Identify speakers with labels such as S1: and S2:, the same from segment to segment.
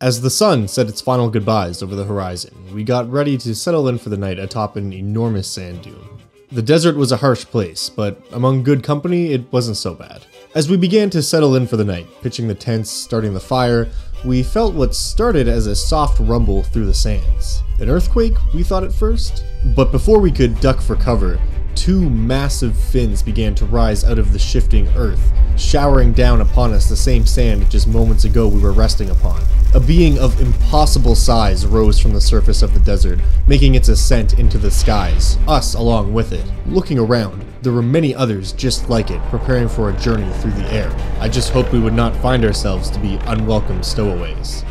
S1: As the sun said its final goodbyes over the horizon, we got ready to settle in for the night atop an enormous sand dune. The desert was a harsh place, but among good company, it wasn't so bad. As we began to settle in for the night, pitching the tents, starting the fire, we felt what started as a soft rumble through the sands. An earthquake, we thought at first? But before we could duck for cover, two massive fins began to rise out of the shifting earth, showering down upon us the same sand just moments ago we were resting upon. A being of impossible size rose from the surface of the desert, making its ascent into the skies, us along with it. Looking around, there were many others just like it, preparing for a journey through the air. I just hoped we would not find ourselves to be unwelcome stowaways.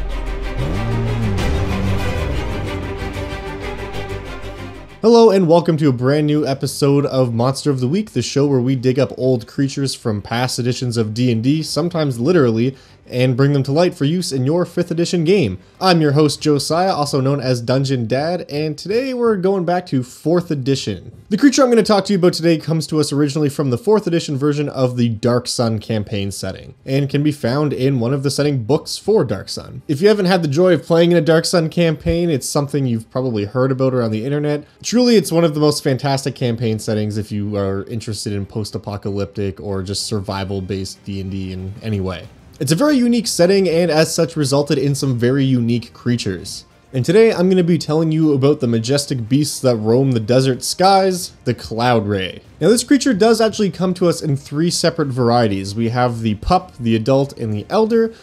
S1: Hello and welcome to a brand new episode of Monster of the Week, the show where we dig up old creatures from past editions of D&D, sometimes literally, and bring them to light for use in your 5th edition game. I'm your host Josiah, also known as Dungeon Dad, and today we're going back to 4th edition. The creature I'm going to talk to you about today comes to us originally from the 4th edition version of the Dark Sun campaign setting, and can be found in one of the setting books for Dark Sun. If you haven't had the joy of playing in a Dark Sun campaign, it's something you've probably heard about around the internet. Truly, it's one of the most fantastic campaign settings if you are interested in post-apocalyptic or just survival-based D&D in any way. It's a very unique setting and as such resulted in some very unique creatures. And today I'm going to be telling you about the majestic beasts that roam the desert skies, the Cloud Ray. Now this creature does actually come to us in three separate varieties. We have the pup, the adult, and the elder,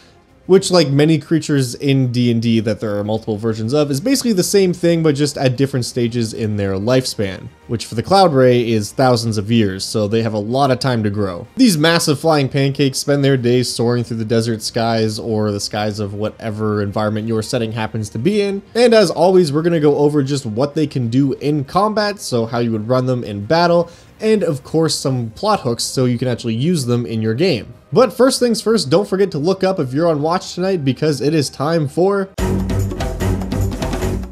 S1: which like many creatures in D&D that there are multiple versions of is basically the same thing but just at different stages in their lifespan, which for the Cloud Ray is thousands of years, so they have a lot of time to grow. These massive flying pancakes spend their days soaring through the desert skies or the skies of whatever environment your setting happens to be in, and as always we're going to go over just what they can do in combat, so how you would run them in battle, and of course some plot hooks so you can actually use them in your game. But first things first, don't forget to look up if you're on watch tonight because it is time for...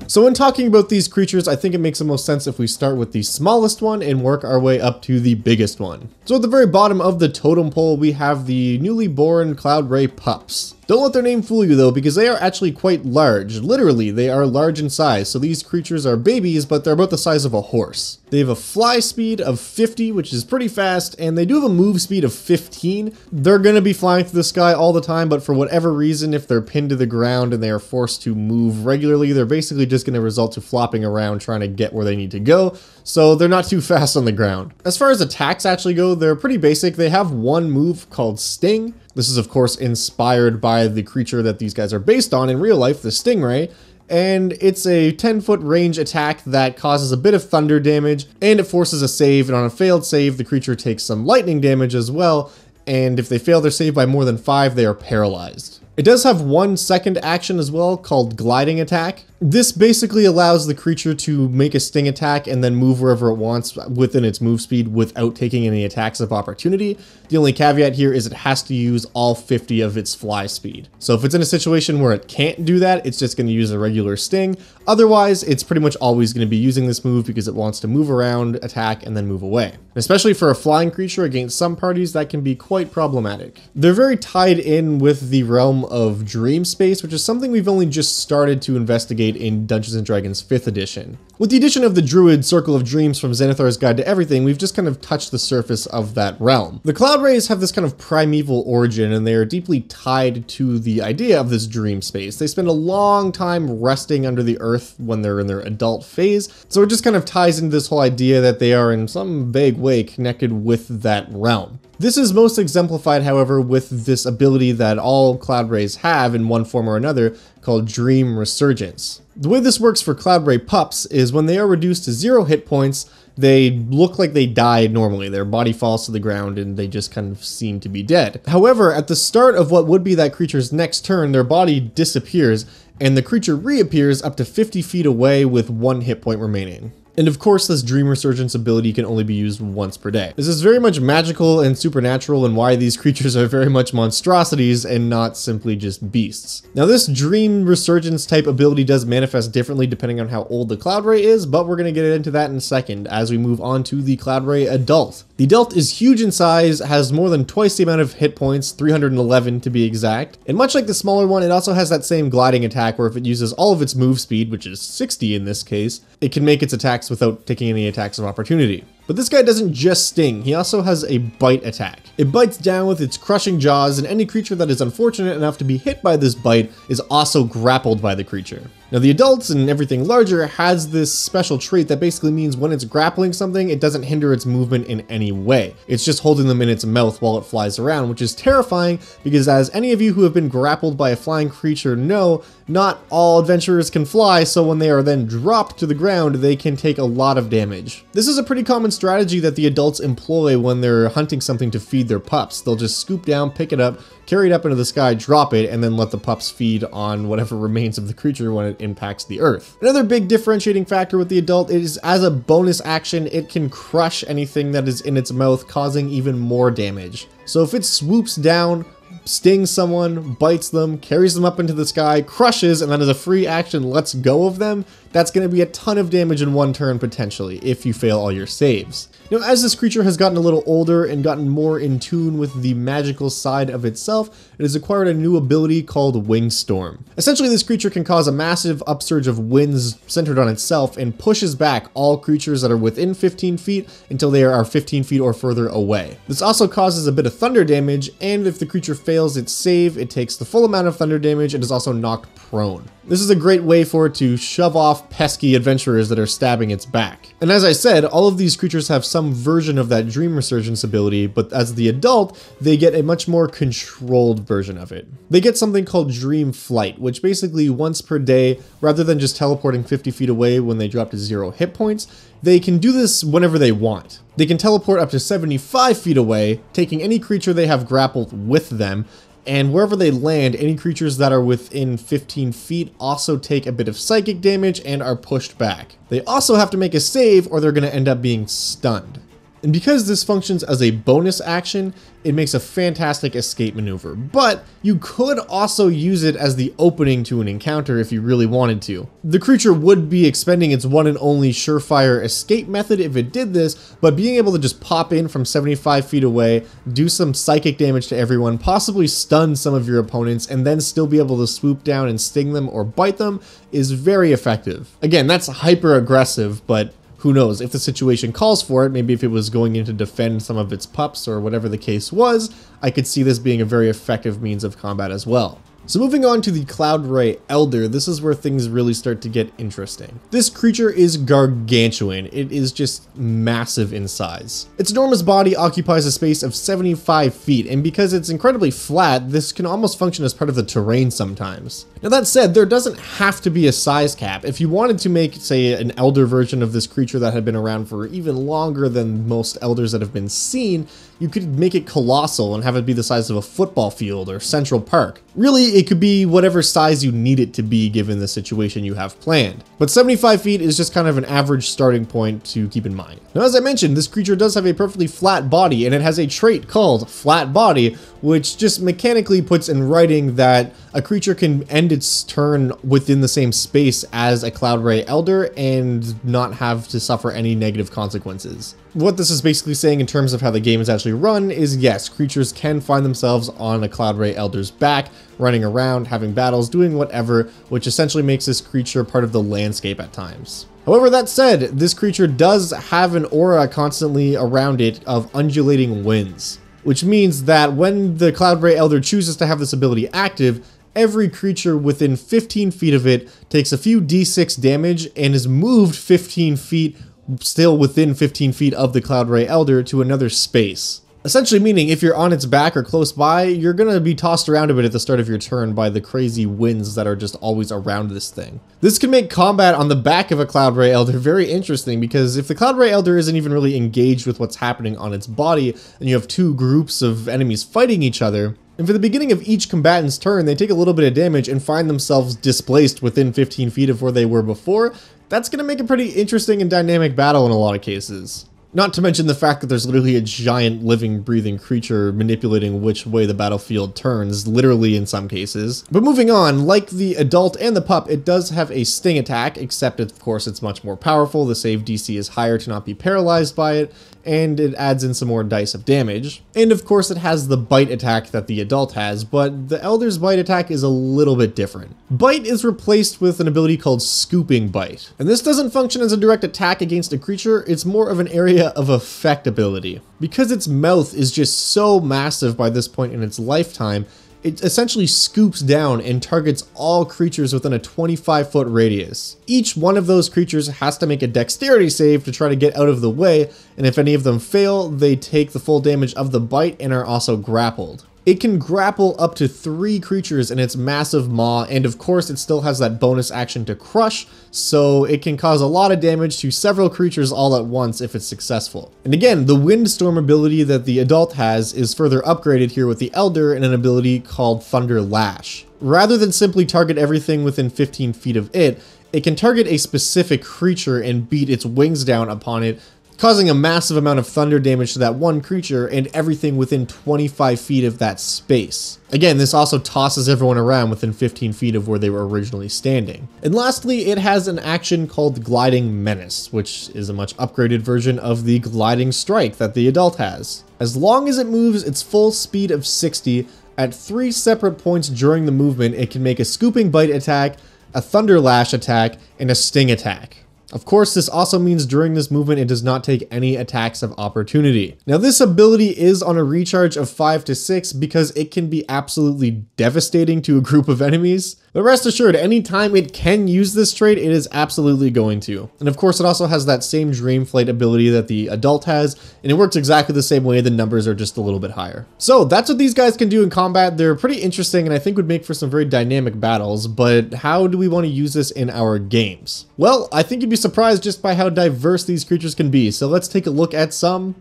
S1: So when talking about these creatures, I think it makes the most sense if we start with the smallest one and work our way up to the biggest one. So at the very bottom of the totem pole, we have the newly born Cloud Ray pups. Don't let their name fool you though, because they are actually quite large. Literally, they are large in size, so these creatures are babies, but they're about the size of a horse. They have a fly speed of 50, which is pretty fast, and they do have a move speed of 15. They're gonna be flying through the sky all the time, but for whatever reason, if they're pinned to the ground and they are forced to move regularly, they're basically just gonna result to flopping around trying to get where they need to go, so they're not too fast on the ground. As far as attacks actually go, they're pretty basic. They have one move called Sting, this is, of course, inspired by the creature that these guys are based on in real life, the Stingray, and it's a 10 foot range attack that causes a bit of thunder damage, and it forces a save, and on a failed save, the creature takes some lightning damage as well, and if they fail their save by more than 5, they are paralyzed. It does have one second action as well called Gliding Attack. This basically allows the creature to make a sting attack and then move wherever it wants within its move speed without taking any attacks of opportunity. The only caveat here is it has to use all 50 of its fly speed. So if it's in a situation where it can't do that, it's just going to use a regular sting. Otherwise, it's pretty much always going to be using this move because it wants to move around, attack, and then move away. Especially for a flying creature against some parties, that can be quite problematic. They're very tied in with the realm of dream space, which is something we've only just started to investigate in Dungeons & Dragons 5th edition. With the addition of the Druid Circle of Dreams from Xanathar's Guide to Everything, we've just kind of touched the surface of that realm. The Cloud Rays have this kind of primeval origin, and they are deeply tied to the idea of this dream space. They spend a long time resting under the earth Earth when they're in their adult phase. So it just kind of ties into this whole idea that they are in some vague way connected with that realm. This is most exemplified, however, with this ability that all Cloud Rays have in one form or another called Dream Resurgence. The way this works for Cloud Ray pups is when they are reduced to zero hit points, they look like they died normally. Their body falls to the ground and they just kind of seem to be dead. However, at the start of what would be that creature's next turn, their body disappears and the creature reappears up to 50 feet away with one hit point remaining. And of course, this Dream Resurgence ability can only be used once per day. This is very much magical and supernatural and why these creatures are very much monstrosities and not simply just beasts. Now this Dream Resurgence type ability does manifest differently depending on how old the Cloud Ray is, but we're going to get into that in a second as we move on to the Cloud Ray Adult. The Adult is huge in size, has more than twice the amount of hit points, 311 to be exact, and much like the smaller one, it also has that same gliding attack where if it uses all of its move speed, which is 60 in this case, it can make its attacks without taking any attacks of opportunity. But this guy doesn't just sting, he also has a bite attack. It bites down with its crushing jaws, and any creature that is unfortunate enough to be hit by this bite is also grappled by the creature. Now the adults and everything larger has this special trait that basically means when it's grappling something, it doesn't hinder its movement in any way. It's just holding them in its mouth while it flies around, which is terrifying because as any of you who have been grappled by a flying creature know, not all adventurers can fly, so when they are then dropped to the ground, they can take a lot of damage. This is a pretty common strategy that the adults employ when they're hunting something to feed their pups. They'll just scoop down, pick it up, carry it up into the sky, drop it, and then let the pups feed on whatever remains of the creature when it impacts the earth. Another big differentiating factor with the adult is as a bonus action, it can crush anything that is in its mouth, causing even more damage. So if it swoops down, stings someone, bites them, carries them up into the sky, crushes, and then as a free action lets go of them, that's going to be a ton of damage in one turn potentially, if you fail all your saves. Now, as this creature has gotten a little older and gotten more in tune with the magical side of itself, it has acquired a new ability called Wingstorm. Essentially, this creature can cause a massive upsurge of winds centered on itself and pushes back all creatures that are within 15 feet until they are 15 feet or further away. This also causes a bit of thunder damage, and if the creature fails its save, it takes the full amount of thunder damage and is also knocked prone. This is a great way for it to shove off pesky adventurers that are stabbing its back. And as I said, all of these creatures have some version of that Dream Resurgence ability, but as the adult, they get a much more controlled version of it. They get something called Dream Flight, which basically once per day, rather than just teleporting 50 feet away when they drop to zero hit points, they can do this whenever they want. They can teleport up to 75 feet away, taking any creature they have grappled with them, and wherever they land, any creatures that are within 15 feet also take a bit of psychic damage and are pushed back. They also have to make a save or they're going to end up being stunned. And because this functions as a bonus action, it makes a fantastic escape maneuver, but you could also use it as the opening to an encounter if you really wanted to. The creature would be expending its one and only surefire escape method if it did this, but being able to just pop in from 75 feet away, do some psychic damage to everyone, possibly stun some of your opponents, and then still be able to swoop down and sting them or bite them is very effective. Again, that's hyper aggressive, but who knows, if the situation calls for it, maybe if it was going in to defend some of its pups or whatever the case was, I could see this being a very effective means of combat as well. So moving on to the Cloud Ray Elder, this is where things really start to get interesting. This creature is gargantuan. It is just massive in size. Its enormous body occupies a space of 75 feet, and because it's incredibly flat, this can almost function as part of the terrain sometimes. Now that said, there doesn't have to be a size cap. If you wanted to make, say, an Elder version of this creature that had been around for even longer than most Elders that have been seen, you could make it colossal and have it be the size of a football field or Central Park. Really, it could be whatever size you need it to be given the situation you have planned. But 75 feet is just kind of an average starting point to keep in mind. Now, as I mentioned, this creature does have a perfectly flat body, and it has a trait called Flat Body, which just mechanically puts in writing that a creature can end its turn within the same space as a Cloud Ray Elder and not have to suffer any negative consequences. What this is basically saying in terms of how the game is actually run is yes, creatures can find themselves on a Cloud Ray Elder's back, running around, having battles, doing whatever, which essentially makes this creature part of the landscape at times. However, that said, this creature does have an aura constantly around it of undulating winds, which means that when the Cloud Ray Elder chooses to have this ability active, every creature within 15 feet of it takes a few d6 damage and is moved 15 feet still within 15 feet of the Cloud Ray Elder to another space. Essentially meaning if you're on its back or close by, you're going to be tossed around a bit at the start of your turn by the crazy winds that are just always around this thing. This can make combat on the back of a Cloud Ray Elder very interesting because if the Cloud Ray Elder isn't even really engaged with what's happening on its body and you have two groups of enemies fighting each other, and for the beginning of each combatant's turn, they take a little bit of damage and find themselves displaced within 15 feet of where they were before, that's going to make a pretty interesting and dynamic battle in a lot of cases. Not to mention the fact that there's literally a giant living, breathing creature manipulating which way the battlefield turns, literally in some cases. But moving on, like the adult and the pup, it does have a sting attack, except of course it's much more powerful. The save DC is higher to not be paralyzed by it, and it adds in some more dice of damage. And of course it has the bite attack that the adult has, but the Elder's bite attack is a little bit different. Bite is replaced with an ability called Scooping Bite. And this doesn't function as a direct attack against a creature, it's more of an area of effect ability. Because its mouth is just so massive by this point in its lifetime, it essentially scoops down and targets all creatures within a 25 foot radius. Each one of those creatures has to make a dexterity save to try to get out of the way, and if any of them fail, they take the full damage of the bite and are also grappled. It can grapple up to three creatures in its massive maw, and of course it still has that bonus action to crush, so it can cause a lot of damage to several creatures all at once if it's successful. And again, the Windstorm ability that the adult has is further upgraded here with the Elder in an ability called Thunder Lash. Rather than simply target everything within 15 feet of it, it can target a specific creature and beat its wings down upon it causing a massive amount of thunder damage to that one creature and everything within 25 feet of that space. Again, this also tosses everyone around within 15 feet of where they were originally standing. And lastly, it has an action called Gliding Menace, which is a much upgraded version of the Gliding Strike that the adult has. As long as it moves its full speed of 60, at three separate points during the movement, it can make a Scooping Bite attack, a Thunder Lash attack, and a Sting attack. Of course, this also means during this movement it does not take any attacks of opportunity. Now this ability is on a recharge of 5 to 6 because it can be absolutely devastating to a group of enemies. But rest assured, anytime it can use this trait, it is absolutely going to. And of course, it also has that same Dream Flight ability that the adult has, and it works exactly the same way, the numbers are just a little bit higher. So that's what these guys can do in combat. They're pretty interesting and I think would make for some very dynamic battles, but how do we want to use this in our games? Well, I think you'd be surprised just by how diverse these creatures can be, so let's take a look at some.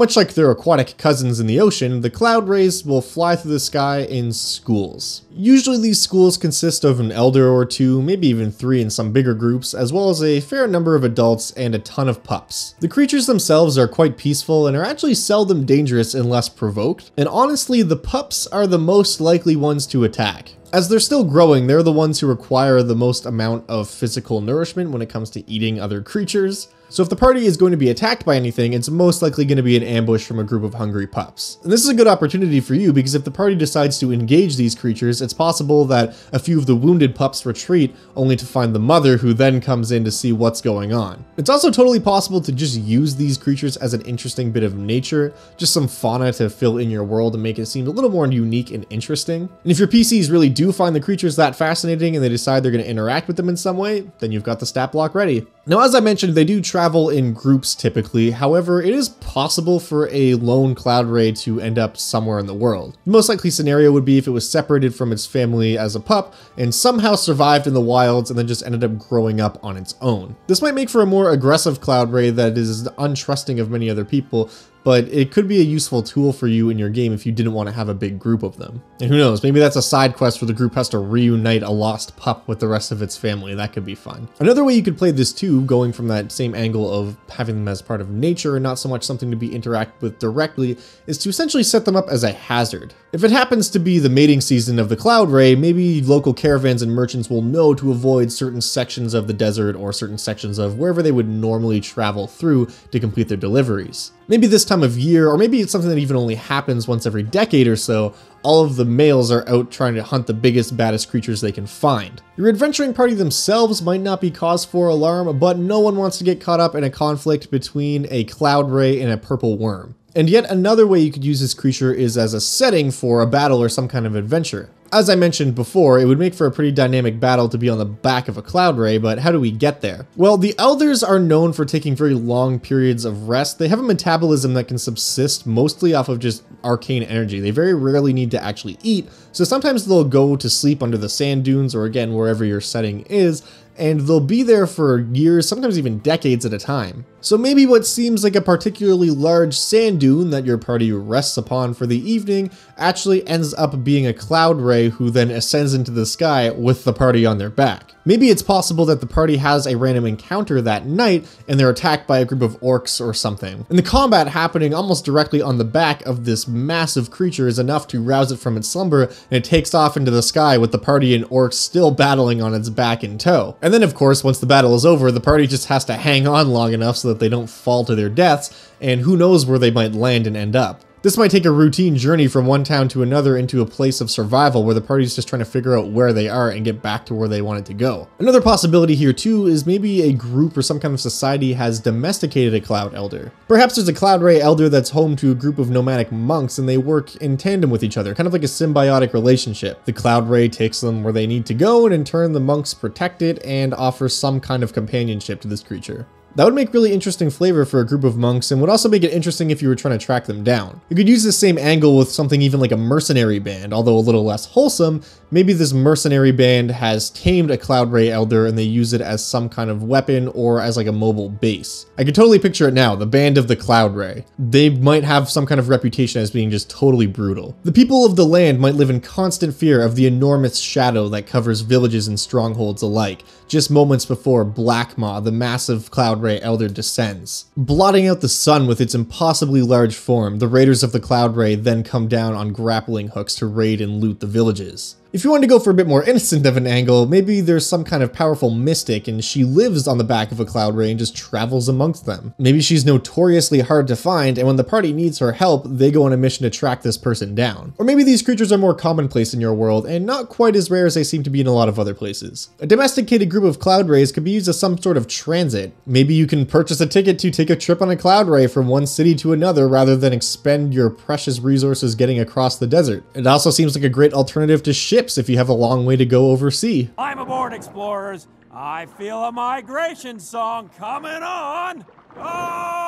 S1: Much like their aquatic cousins in the ocean, the cloud rays will fly through the sky in schools. Usually these schools consist of an elder or two, maybe even three in some bigger groups, as well as a fair number of adults and a ton of pups. The creatures themselves are quite peaceful and are actually seldom dangerous unless provoked, and honestly the pups are the most likely ones to attack. As they're still growing, they're the ones who require the most amount of physical nourishment when it comes to eating other creatures, so if the party is going to be attacked by anything, it's most likely going to be an ambush from a group of hungry pups. And this is a good opportunity for you because if the party decides to engage these creatures, it's possible that a few of the wounded pups retreat only to find the mother who then comes in to see what's going on. It's also totally possible to just use these creatures as an interesting bit of nature, just some fauna to fill in your world and make it seem a little more unique and interesting. And if your PCs really do find the creatures that fascinating and they decide they're going to interact with them in some way, then you've got the stat block ready. Now, as I mentioned, they do travel in groups typically. However, it is possible for a lone cloud ray to end up somewhere in the world. The most likely scenario would be if it was separated from its family as a pup and somehow survived in the wilds and then just ended up growing up on its own. This might make for a more aggressive cloud ray that is untrusting of many other people, but it could be a useful tool for you in your game if you didn't want to have a big group of them. And who knows, maybe that's a side quest where the group has to reunite a lost pup with the rest of its family. That could be fun. Another way you could play this too, going from that same angle of having them as part of nature and not so much something to be interacted with directly, is to essentially set them up as a hazard. If it happens to be the mating season of the Cloud Ray, maybe local caravans and merchants will know to avoid certain sections of the desert or certain sections of wherever they would normally travel through to complete their deliveries. Maybe this time of year, or maybe it's something that even only happens once every decade or so, all of the males are out trying to hunt the biggest, baddest creatures they can find. Your adventuring party themselves might not be cause for alarm, but no one wants to get caught up in a conflict between a cloud ray and a purple worm. And yet another way you could use this creature is as a setting for a battle or some kind of adventure. As I mentioned before, it would make for a pretty dynamic battle to be on the back of a cloud ray, but how do we get there? Well, the elders are known for taking very long periods of rest. They have a metabolism that can subsist mostly off of just arcane energy. They very rarely need to actually eat, so sometimes they'll go to sleep under the sand dunes or again, wherever your setting is, and they'll be there for years, sometimes even decades at a time. So maybe what seems like a particularly large sand dune that your party rests upon for the evening actually ends up being a cloud ray who then ascends into the sky with the party on their back. Maybe it's possible that the party has a random encounter that night and they're attacked by a group of orcs or something. And the combat happening almost directly on the back of this massive creature is enough to rouse it from its slumber and it takes off into the sky with the party and orcs still battling on its back in tow. And then of course, once the battle is over, the party just has to hang on long enough so that they don't fall to their deaths, and who knows where they might land and end up. This might take a routine journey from one town to another into a place of survival where the party's just trying to figure out where they are and get back to where they wanted to go. Another possibility here too is maybe a group or some kind of society has domesticated a Cloud Elder. Perhaps there's a Cloud Ray Elder that's home to a group of nomadic monks and they work in tandem with each other, kind of like a symbiotic relationship. The Cloud Ray takes them where they need to go and in turn the monks protect it and offer some kind of companionship to this creature. That would make really interesting flavor for a group of monks and would also make it interesting if you were trying to track them down. You could use the same angle with something even like a mercenary band, although a little less wholesome. Maybe this mercenary band has tamed a Cloud Ray Elder and they use it as some kind of weapon or as like a mobile base. I could totally picture it now, the band of the Cloud Ray. They might have some kind of reputation as being just totally brutal. The people of the land might live in constant fear of the enormous shadow that covers villages and strongholds alike, just moments before Black Maw, the massive Cloud Ray Elder descends. Blotting out the sun with its impossibly large form, the raiders of the Cloud Ray then come down on grappling hooks to raid and loot the villages. If you want to go for a bit more innocent of an angle, maybe there's some kind of powerful mystic and she lives on the back of a cloud ray and just travels amongst them. Maybe she's notoriously hard to find and when the party needs her help, they go on a mission to track this person down. Or maybe these creatures are more commonplace in your world and not quite as rare as they seem to be in a lot of other places. A domesticated group of cloud rays could be used as some sort of transit. Maybe you can purchase a ticket to take a trip on a cloud ray from one city to another rather than expend your precious resources getting across the desert. It also seems like a great alternative to ships if you have a long way to go oversea.
S2: I'm aboard, explorers. I feel a migration song coming on. Oh!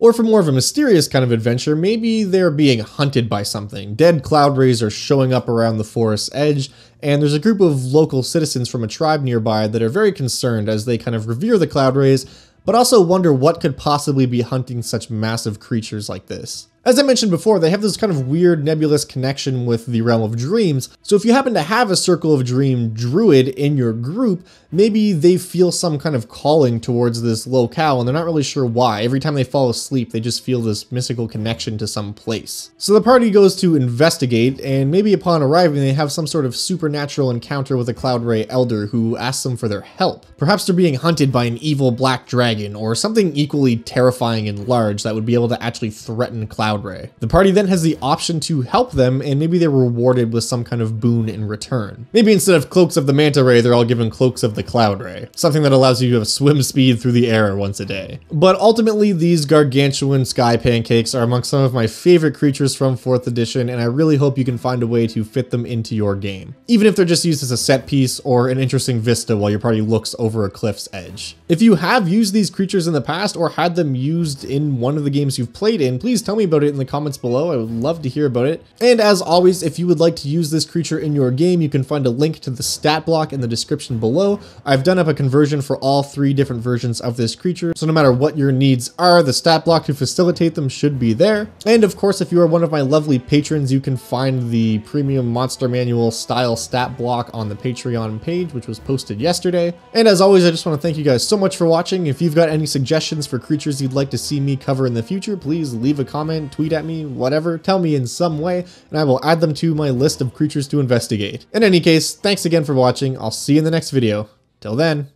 S1: Or for more of a mysterious kind of adventure, maybe they're being hunted by something. Dead cloud rays are showing up around the forest's edge, and there's a group of local citizens from a tribe nearby that are very concerned as they kind of revere the cloud rays, but also wonder what could possibly be hunting such massive creatures like this. As I mentioned before, they have this kind of weird nebulous connection with the realm of dreams, so if you happen to have a Circle of Dream druid in your group, maybe they feel some kind of calling towards this locale and they're not really sure why. Every time they fall asleep, they just feel this mystical connection to some place. So the party goes to investigate, and maybe upon arriving, they have some sort of supernatural encounter with a Cloud Ray Elder who asks them for their help. Perhaps they're being hunted by an evil black dragon, or something equally terrifying and large that would be able to actually threaten Cloud The party then has the option to help them and maybe they're rewarded with some kind of boon in return. Maybe instead of cloaks of the Manta Ray, they're all given cloaks of the Cloud Ray, something that allows you to have swim speed through the air once a day. But ultimately, these gargantuan sky pancakes are among some of my favorite creatures from 4th edition, and I really hope you can find a way to fit them into your game, even if they're just used as a set piece or an interesting vista while your party looks over a cliff's edge. If you have used these creatures in the past or had them used in one of the games you've played in, please tell me about it it in the comments below. I would love to hear about it. And as always, if you would like to use this creature in your game, you can find a link to the stat block in the description below. I've done up a conversion for all three different versions of this creature, so no matter what your needs are, the stat block to facilitate them should be there. And of course, if you are one of my lovely patrons, you can find the premium monster manual style stat block on the Patreon page, which was posted yesterday. And as always, I just want to thank you guys so much for watching. If you've got any suggestions for creatures you'd like to see me cover in the future, please leave a tweet at me, whatever, tell me in some way, and I will add them to my list of creatures to investigate. In any case, thanks again for watching, I'll see you in the next video. Till then,